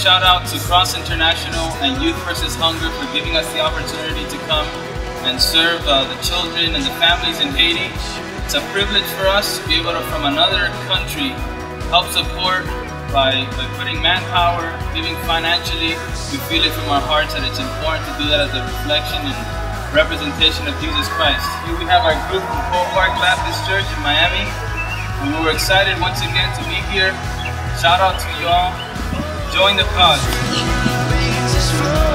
shout out to Cross International and Youth versus Hunger for giving us the opportunity to come and serve uh, the children and the families in Haiti. It's a privilege for us to be able to, from another country, help support by, by putting manpower, giving financially. We feel it from our hearts that it's important to do that as a reflection and representation of Jesus Christ. Here we have our group from Hope Park Baptist Church in Miami. We were excited once again to be here. Shout out to y'all. Join the cause.